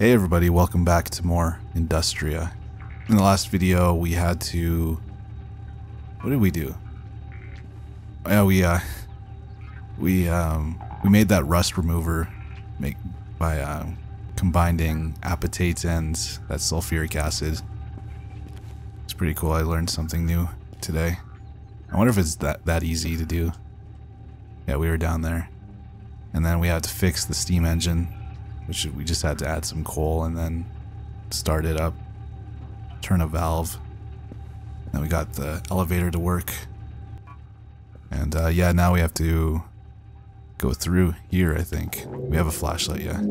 Hey everybody, welcome back to more Industria. In the last video, we had to... What did we do? Yeah, we, uh... We, um... We made that rust remover make by, uh, combining apatite and that sulfuric acid. It's pretty cool. I learned something new today. I wonder if it's that, that easy to do. Yeah, we were down there. And then we had to fix the steam engine, which we just had to add some coal and then start it up, turn a valve. Then we got the elevator to work. And uh, yeah, now we have to go through here, I think. We have a flashlight, yeah.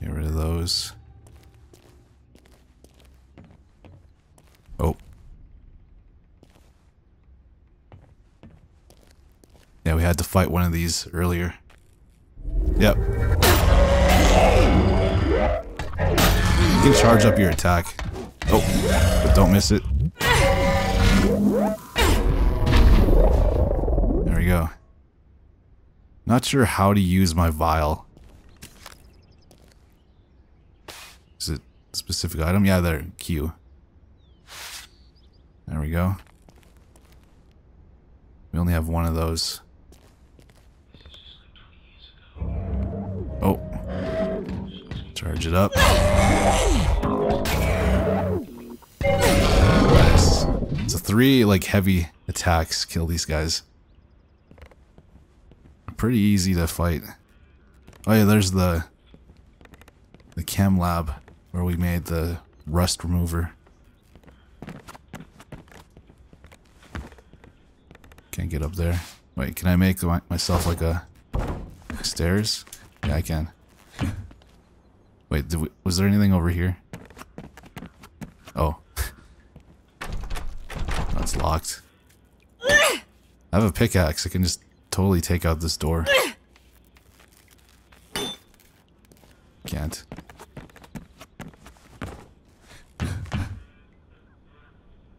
Get rid of those. Oh. Yeah, we had to fight one of these earlier. Yep. You can charge up your attack. Oh, but don't miss it. There we go. Not sure how to use my vial. Is it specific item? Yeah, there. Q. There we go. We only have one of those. Oh. Charge it up. Nice. So three, like, heavy attacks kill these guys. Pretty easy to fight. Oh yeah, there's the... The chem lab where we made the rust remover. Can't get up there. Wait, can I make my, myself like a stairs? Yeah, I can. Wait, we, was there anything over here? Oh. That's locked. I have a pickaxe. I can just totally take out this door. Can't.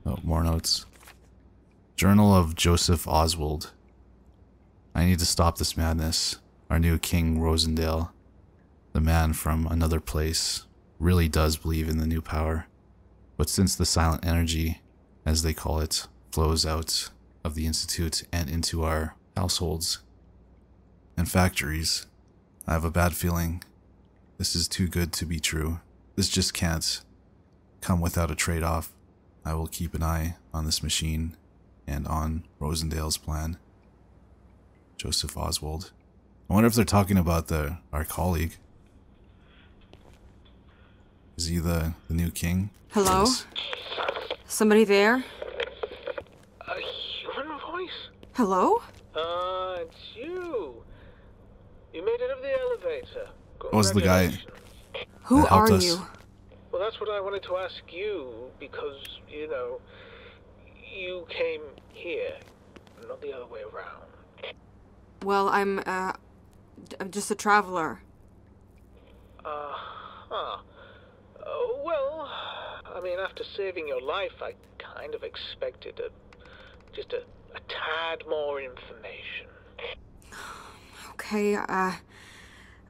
Oh, more notes. Journal of Joseph Oswald. I need to stop this madness. Our new King Rosendal, the man from another place, really does believe in the new power. But since the silent energy, as they call it, flows out of the Institute and into our households and factories, I have a bad feeling this is too good to be true. This just can't come without a trade off. I will keep an eye on this machine and on Rosendal's plan. Joseph Oswald. I wonder if they're talking about the our colleague. Is he the, the new king? Hello? Yes. Somebody there? A human voice? Hello? Ah, it's you. You made it up the elevator. What was the guy? Who That are us. you? Well, that's what I wanted to ask you because, you know, you came here, not the other way around. Well, I'm, uh, d- I'm just a traveler. Uh huh. Uh, well, I mean, after saving your life, I kind of expected a, just a, a tad more information. Okay, uh,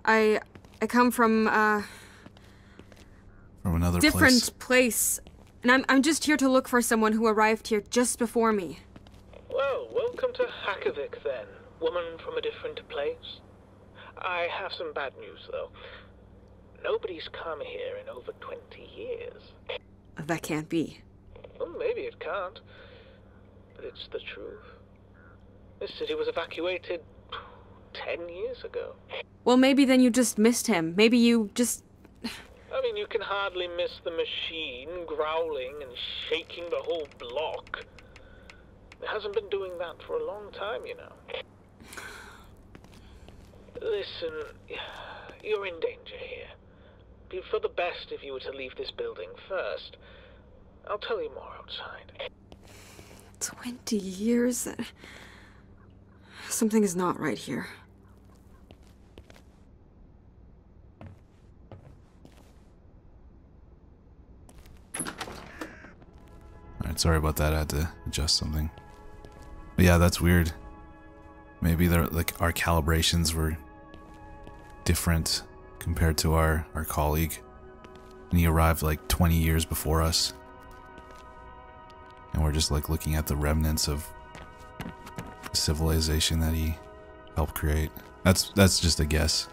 I, I come from, uh, From another different place. place. And I'm, I'm just here to look for someone who arrived here just before me. Well, welcome to Hakovic then, woman from a different place. I have some bad news though. Nobody's come here in over 20 years. That can't be. Well, maybe it can't, but it's the truth. This city was evacuated 10 years ago. Well, maybe then you just missed him. Maybe you just. I mean, you can hardly miss the machine growling and shaking the whole block. It hasn't been doing that for a long time, you know. Listen, you're in danger here. Be for the best if you were to leave this building first. I'll tell you more outside. 20 years? Something is not right here. Alright, sorry about that. I had to adjust something. But yeah, that's weird. Maybe they're like our calibrations were different compared to our, our colleague. And he arrived like 20 years before us. And we're just like looking at the remnants of civilization that he helped create. That's that's just a guess.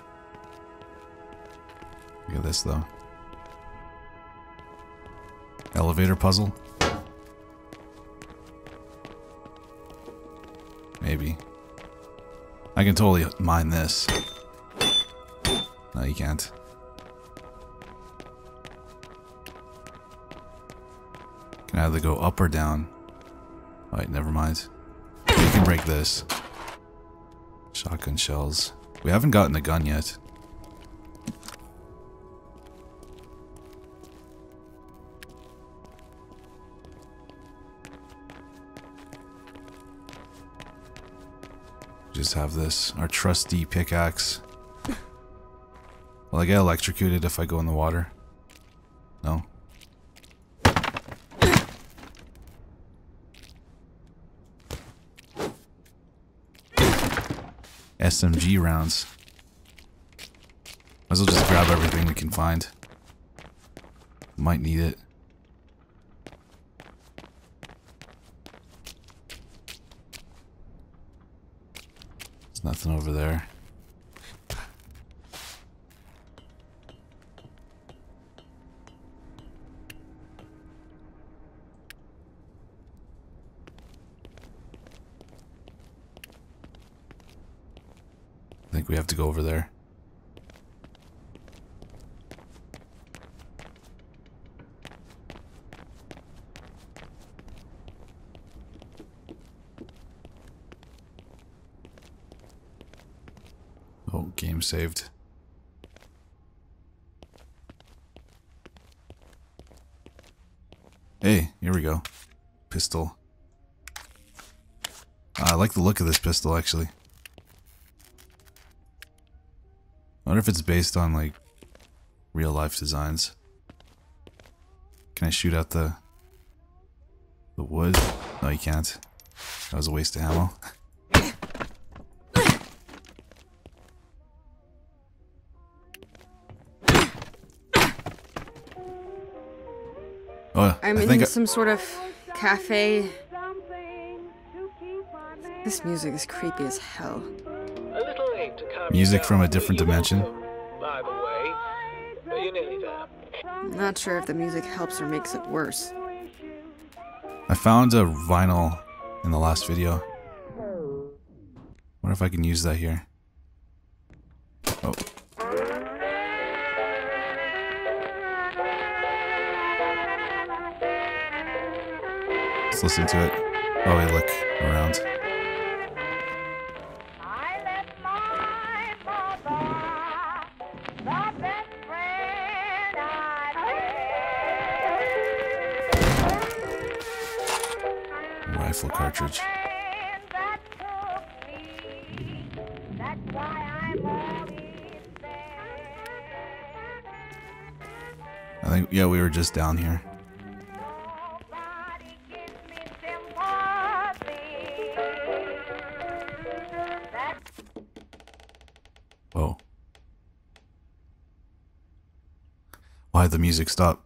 Look at this though. Elevator puzzle? Maybe. I can totally mine this. No, you can't. Can either go up or down. Alright, never mind. You can break this. Shotgun shells. We haven't gotten a gun yet. Just have this, our trusty pickaxe. Will I get electrocuted if I go in the water? No? SMG rounds. Might as well just grab everything we can find. Might need it. There's nothing over there. Have to go over there. Oh, game saved. Hey, here we go. Pistol. Uh, I like the look of this pistol, actually. Wonder if it's based on, like, real life designs. Can I shoot out the... the wood? No, you can't. That was a waste of ammo. Oh, I'm I in I- some sort of cafe. This music is creepy as hell. Music from a different dimension? By the way, you're nearly there. I'm not sure if the music helps or makes it worse. I found a vinyl in the last video. Wonder if I can use that here. Oh. Let's listen to it. Oh, wait, look around. There. I think, yeah, we were just down here. Nobody gives me sympathy. That's Whoa. Why'd the music stop?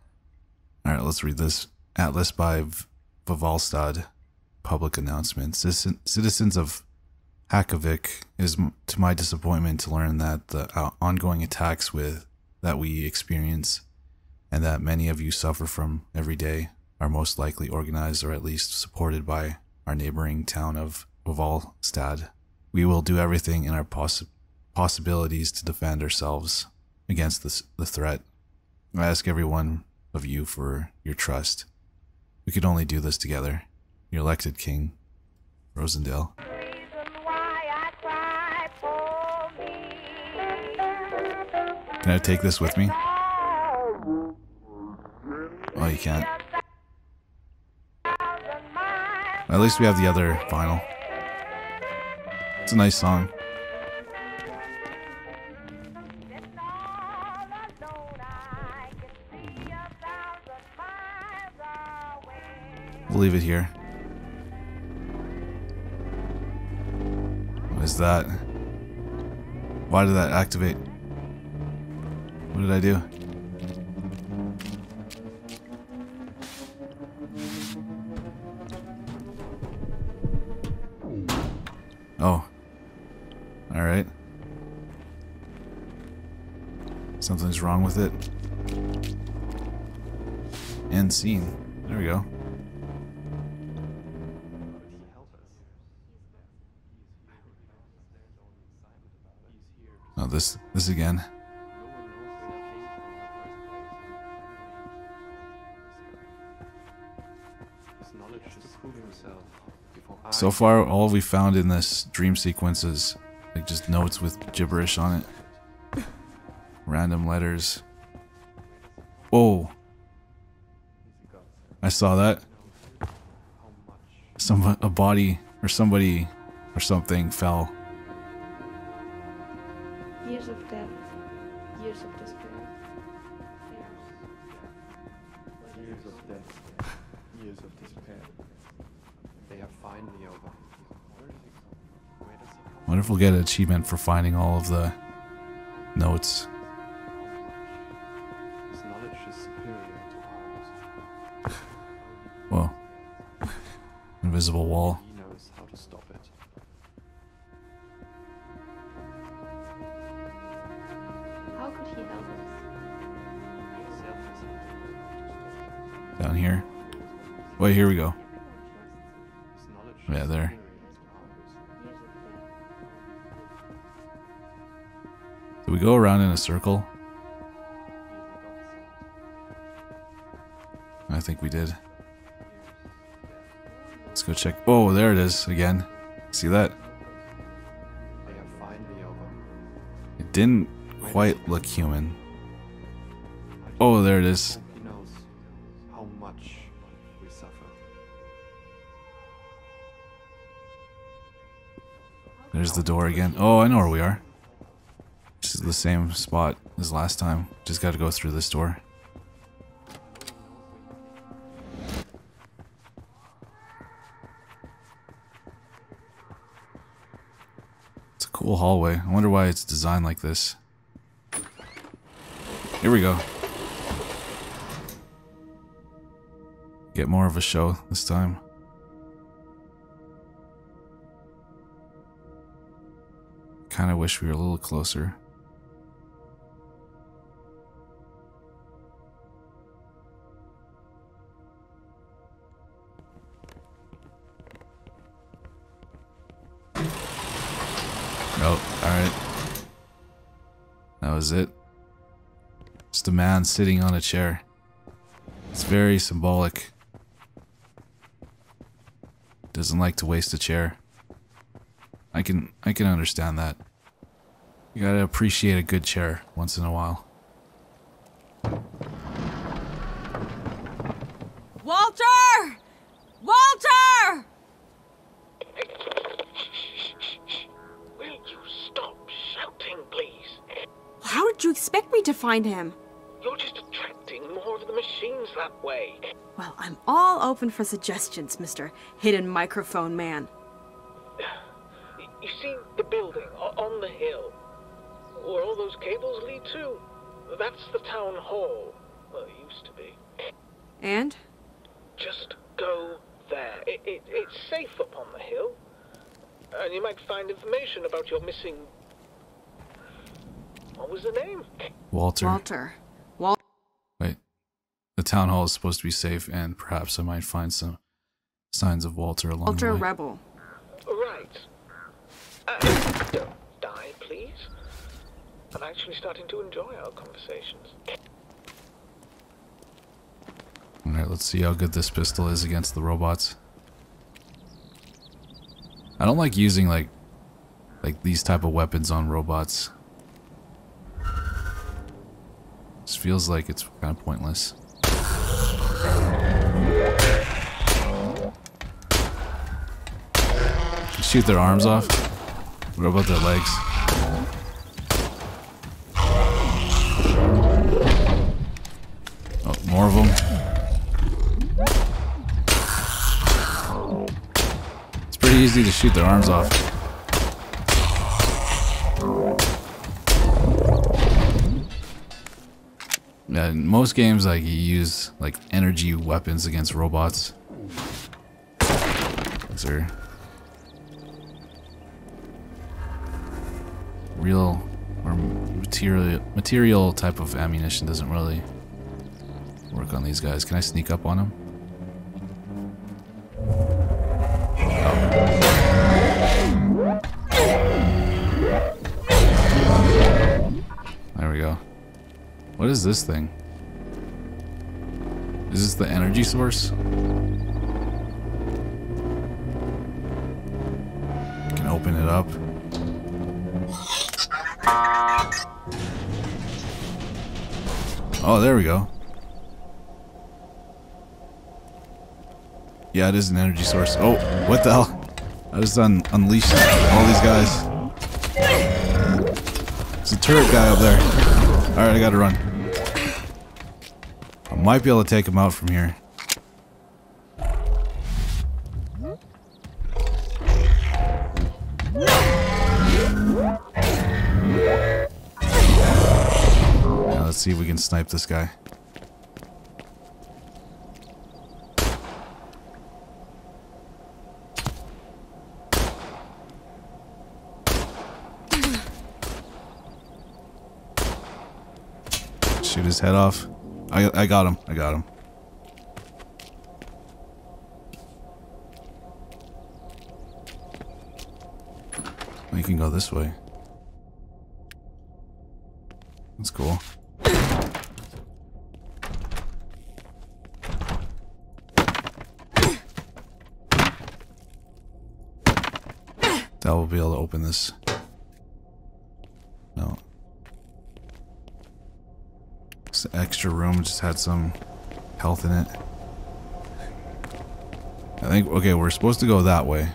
Alright, let's read this. Atlas by v- Vivalstad. Public announcement. Citizen- Citizens of Hakovic, it is to my disappointment to learn that the uh, ongoing attacks with that we experience and that many of you suffer from every day are most likely organized or at least supported by our neighboring town of Vivalstad. We will do everything in our possi- possibilities to defend ourselves against this, the threat. I ask every one of you for your trust. We could only do this together. Your elected king, Rosendal. reason why I cry for me. Can I take this with me? Oh, you can't. At least we have the other vinyl. It's a nice song. Sitting all alone, I can see a thousand miles away. We'll leave it here. Is that? Why did that activate? What did I do? Oh. Alright. Something's wrong with it. End scene. There we go. This this again. So far, all we found in this dream sequence is like just notes with gibberish on it. Random letters. Oh. I saw that. Some a body or somebody or something fell. Years of death, years of despair. Years of death, years of despair. They are finally over. Where does he come? Where does he come? Wonder if we'll get an achievement for finding all of the notes. His knowledge is superior to ours. Whoa. Invisible wall. Wait, here we go. Yeah, there. Do we go around in a circle? I think we did. Let's go check. Oh, there it is again. See that? It didn't quite look human. Oh, there it is. The door again. Oh, I know where we are. This is the same spot as last time. Just got to go through this door. It's a cool hallway. I wonder why it's designed like this. Here we go. Get more of a show this time. Kind of wish we were a little closer. Oh, alright. That was it. Just a man sitting on a chair. It's very symbolic. Doesn't like to waste a chair. I can I can understand that. You gotta appreciate a good chair once in a while. Walter! Walter! Will you stop shouting, please? How did you expect me to find him? You're just attracting more of the machines that way. Well, I'm all open for suggestions, Mr. Hidden Microphone Man. And? Just go there. It, it, it's safe up on the hill. And you might find information about your missing. What was the name? Walter. Walter. Wal- Wait. The town hall is supposed to be safe and perhaps I might find some signs of Walter along Walter the way. Rebel. Right. Uh, don't die, please. I'm actually starting to enjoy our conversations. Alright, let's see how good this pistol is against the robots. I don't like using like like these type of weapons on robots. This feels like it's kind of pointless. Shoot their arms off? What about their legs? Oh, more of them. Easy to shoot their arms off. Yeah, in most games, like you use like energy weapons against robots. Those are real or material material type of ammunition doesn't really work on these guys. Can I sneak up on them? There we go. What is this thing? Is this the energy source? Can open it up. Oh, there we go. Yeah, it is an energy source. Oh, what the hell? I just un unleashed all these guys. There's a turret guy up there. Alright, I gotta run. I might be able to take him out from here. Let's see if we can snipe this guy. His head off. I, I got him. I got him. We can go this way. That's cool. That will be able to open this. No. Extra room, just had some health in it. I think, okay, we're supposed to go that way.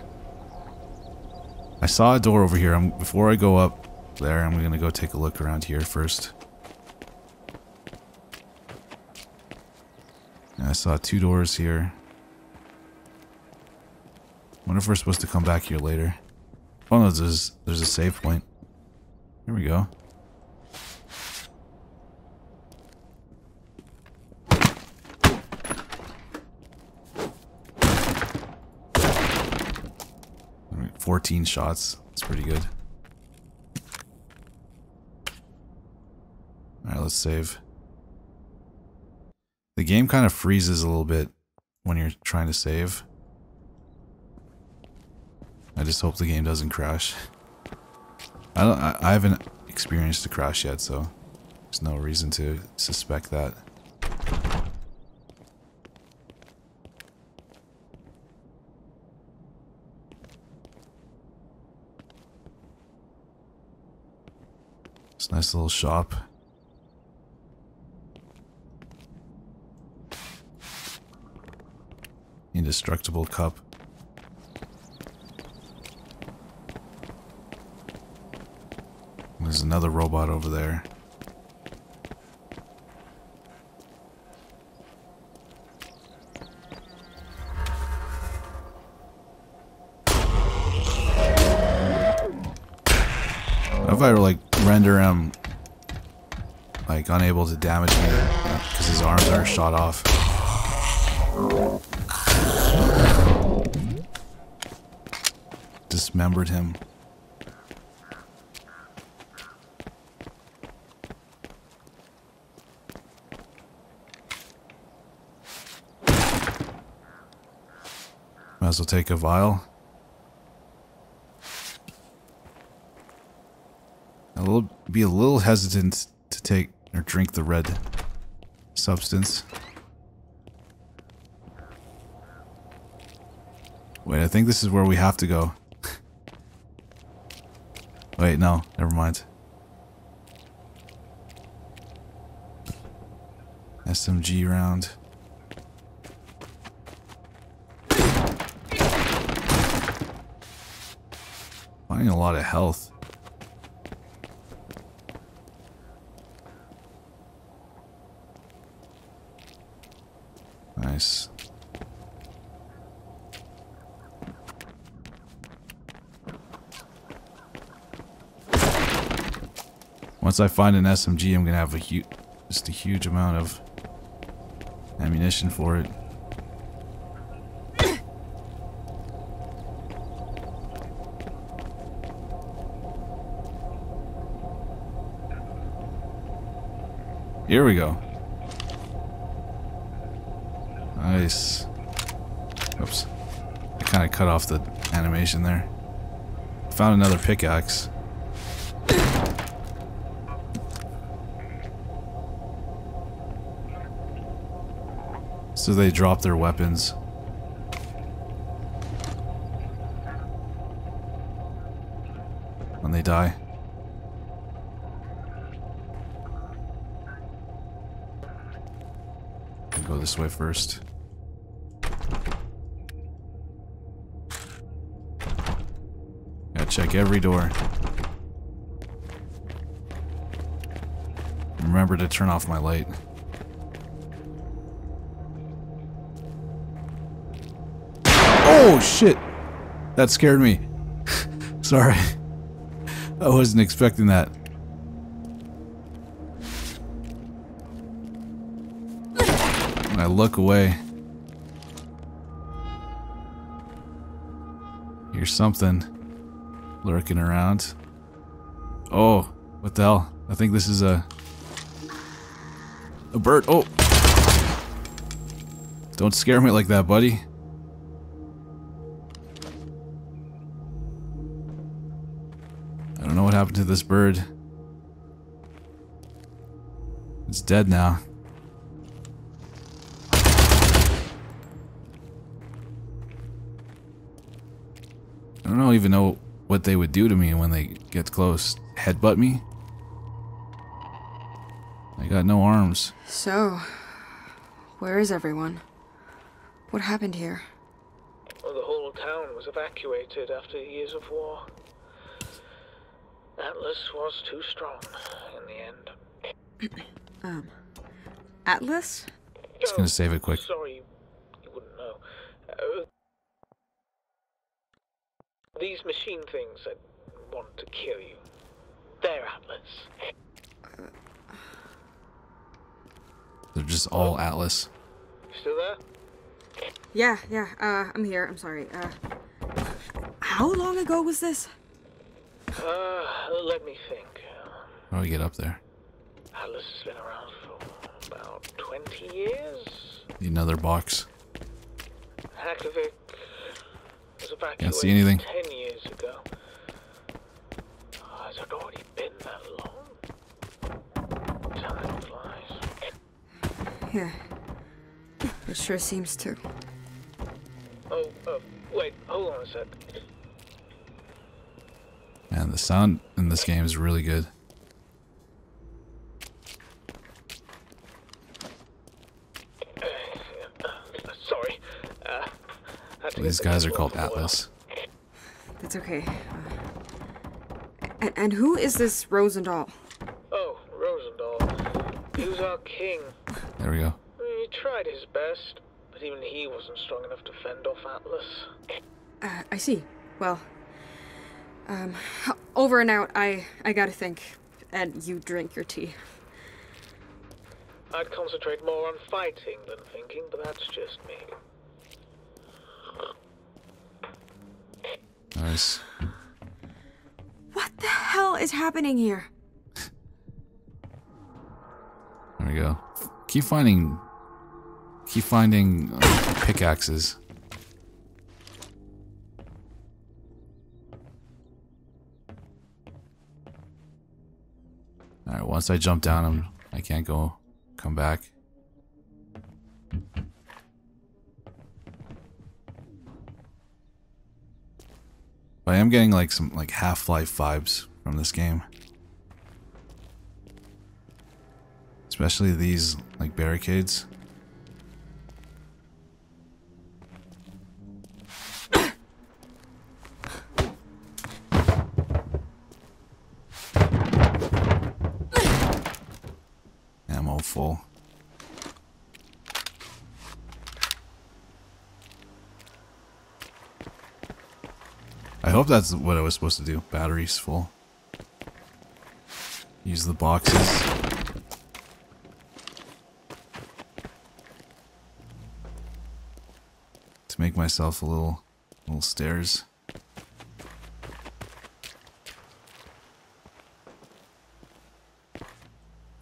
I saw a door over here. I'm, before I go up there, I'm gonna go take a look around here first. And I saw two doors here. Wonder if we're supposed to come back here later. Oh no, there's, there's a save point. Here we go. Alright, 14 shots. That's pretty good. Alright, let's save. The game kind of freezes a little bit when you're trying to save. I just hope the game doesn't crash. I don't. I, I haven't experienced a crash yet, so there's no reason to suspect that. It's a nice little shop. Indestructible cup. There's another robot over there. I like render him like unable to damage me because his arms are shot off? Dismembered him. Might as well take a vial. A little, be a little hesitant to take or drink the red substance. Wait, I think this is where we have to go. Wait, no, never mind. SMG round. Finding a lot of health. Nice. Once I find an SMG, I'm gonna have a huge, just a huge amount of ammunition for it. Here we go. Nice. Oops. I kind of cut off the animation there. Found another pickaxe. So they drop their weapons. When they die. Go this way first. Check every door. Remember to turn off my light. Oh shit! That scared me. Sorry. I wasn't expecting that. I look away, here's something lurking around. Oh, what the hell? I think this is a a bird. Oh, don't scare me like that, buddy. I don't know what happened to this bird. It's dead now. I don't even know what they would do to me when they get close. Headbutt me? I got no arms. So, where is everyone? What happened here? Well, the whole town was evacuated after years of war. Atlas was too strong in the end. Um, Atlas? Just gonna save it quick. Sorry, you wouldn't know. Uh, these machine things that want to kill you. They're Atlas. They're just all Atlas. Still there? Yeah, yeah, uh, I'm here. I'm sorry. Uh, how long ago was this? Uh, let me think. How do we get up there? Atlas has been around for about 20 years. Need another box. Hakovic was evacuated Can't see anything. 10 years ago. Oh, has it already been that long? Time flies. Yeah. It sure seems to. Oh, oh, wait, hold on a sec. Man, the sound in this game is really good. Sorry. Uh, had to These guys are called on the boil. Atlas. That's okay. Uh, and, and who is this Rosendal? Oh, Rosendal. He was our king. There we go. He tried his best, but even he wasn't strong enough to fend off Atlas. Uh, I see. Well, um, over and out. I I gotta think, and you drink your tea. I'd concentrate more on fighting than thinking, but that's just me. Nice. What the hell is happening here? There we go. Keep finding. Keep finding uh, pickaxes. Alright, once I jump down, I'm, I can't go. Come back. But I am getting like some like Half-Life vibes from this game. Especially these like barricades. hope that's what I was supposed to do. Batteries full. Use the boxes. To make myself a little, little stairs.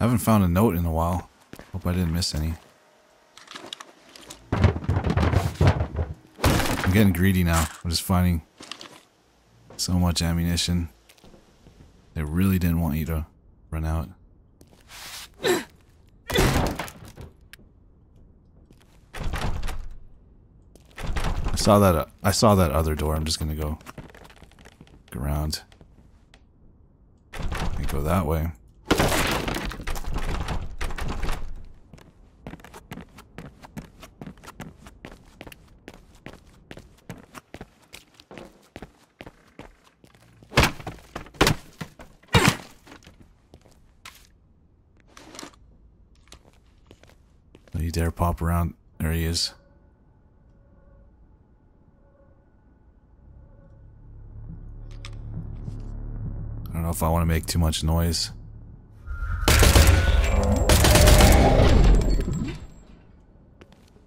I haven't found a note in a while. Hope I didn't miss any. I'm getting greedy now. I'm just finding so much ammunition. They really didn't want you to run out. I saw that. Uh, I saw that other door. I'm just gonna go around. Go that way. Dare pop around. There he is. I don't know if I want to make too much noise.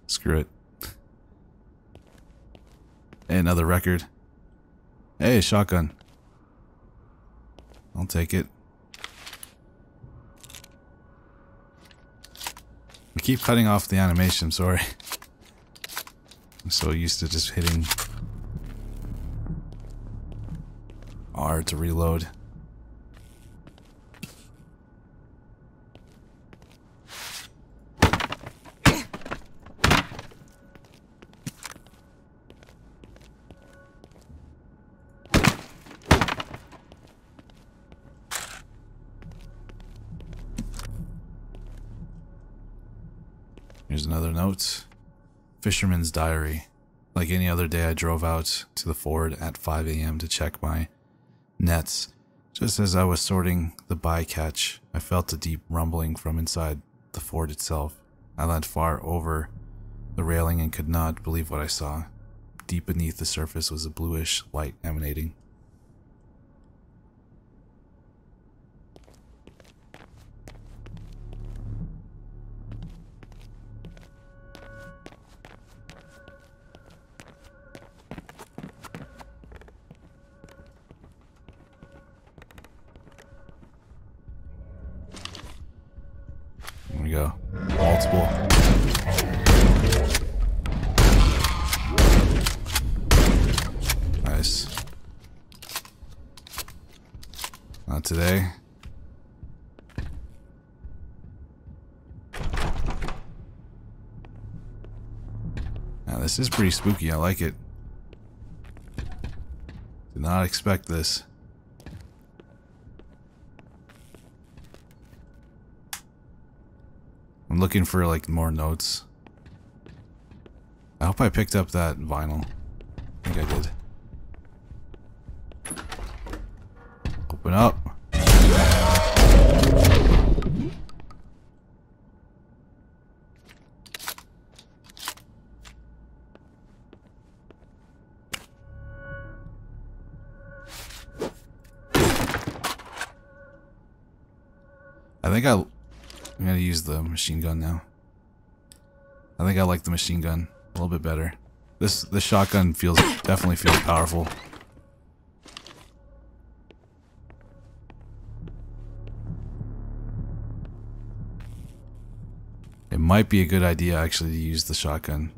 Screw it. Hey, another record. Hey, shotgun. I'll take it. Keep cutting off the animation, sorry. I'm so used to just hitting R to reload. Here's another note. Fisherman's Diary. Like any other day, I drove out to the ford at 5 a.m. to check my nets. Just as I was sorting the bycatch, I felt a deep rumbling from inside the ford itself. I leant far over the railing and could not believe what I saw. Deep beneath the surface was a bluish light emanating. Multiple. Nice. Not today. Now this is pretty spooky. I like it. Did not expect this. I'm looking for like more notes. I hope I picked up that vinyl. I think I did. Open up. I think I I'm gonna use the machine gun now. I think I like the machine gun a little bit better. This this shotgun feels definitely feels powerful. It might be a good idea actually to use the shotgun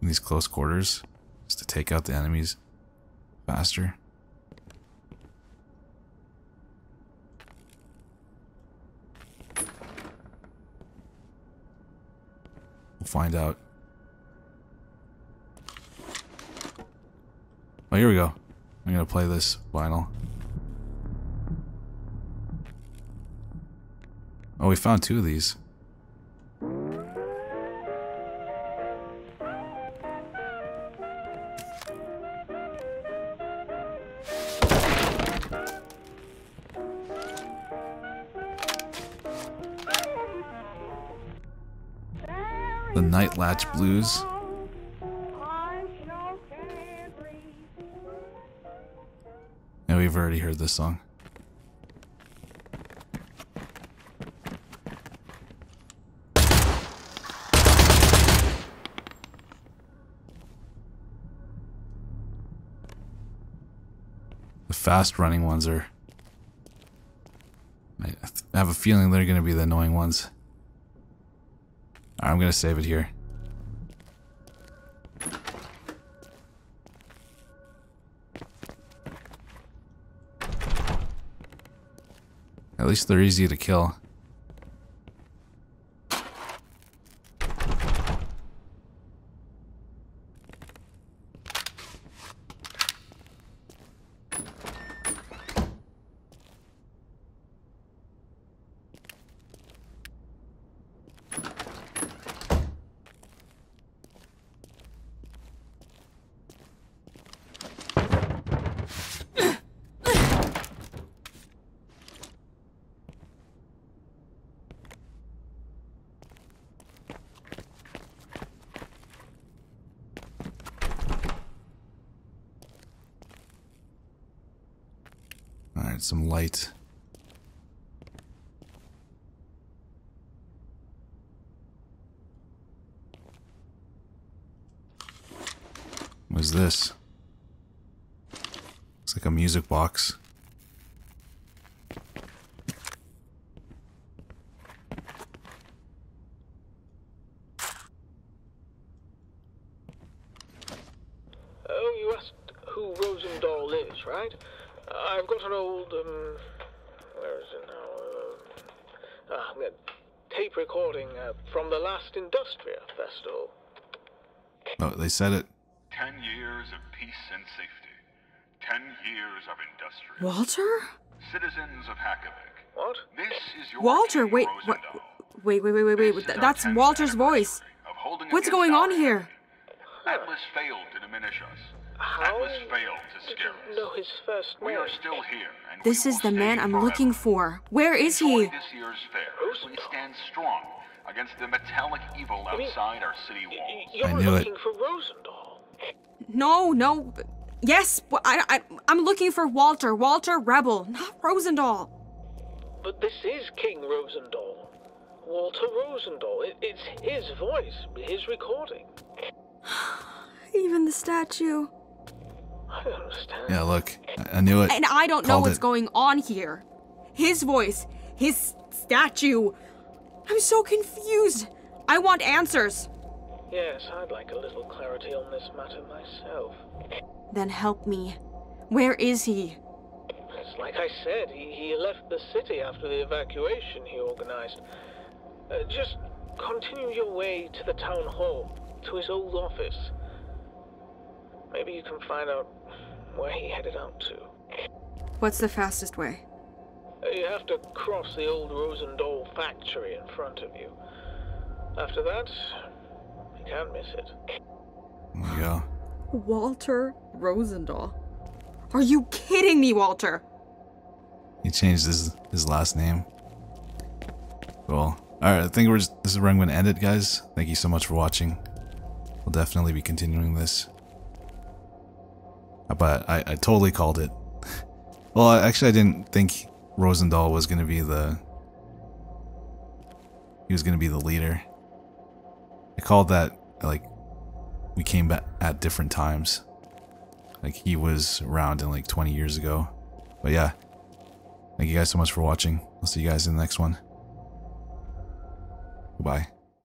in these close quarters just to take out the enemies faster. Find out. Oh, here we go. I'm gonna play this vinyl. Oh, we found two of these. the Night Latch Blues. Now we've already heard this song. The fast running ones are. I have a feeling they're going to be the annoying ones. I'm gonna save it here. At least they're easy to kill. Alright, some light. What's this? Looks like a music box. Oh, you asked who Rosendal is, right? I've got an old, um, where is it now? Uh, ah, I'm gonna- tape recording uh, from the last Industria Festival. Oh, they said it. Ten years of peace and safety. Ten years of industry. Walter? Citizens of Hakovic. What? This is your Walter, King wait, what? Wait, wait, wait, wait, wait. Th- That's Walter's voice. anniversary of holding What's going on here? Atlas failed to diminish us. How Atlas failed to scare us. know his first We are still here, and This is the man I'm forever. looking for. Where is Enjoy he? this year's fair as we stand strong against the metallic evil outside our city Y- walls. You're I knew it. looking for Rosendal. No, no. Yes, I, I, I'm looking for Walter. Walter Rebel, not Rosendal. But this is King Rosendal. Walter Rosendal. It, it's his voice, his recording. Even the statue. I don't understand. Yeah, look. I, I knew it. And I don't know what's it. going on here. His voice, his statue. I'm so confused. I want answers. Yes, I'd like a little clarity on this matter myself. Then help me. Where is he? It's like I said, he, he left the city after the evacuation he organized. Uh, just continue your way to the town hall, to his old office. Maybe you can find out where he headed out to. What's the fastest way? Uh, You have to cross the old Rosendal factory in front of you. After that, you can't miss it. There you go. Walter Rosendal. Are you kidding me, Walter? He changed his his last name. Cool. Alright, I think we're just, this is where I'm going to end it, guys. Thank you so much for watching. We'll definitely be continuing this. But I, I totally called it. well, actually, I didn't think Rosendal was going to be the. He was going to be the leader. I called that, like, we came back at different times. Like, he was around in like 20 years ago. But yeah, Thank you guys so much for watching. I'll see you guys in the next one. Goodbye.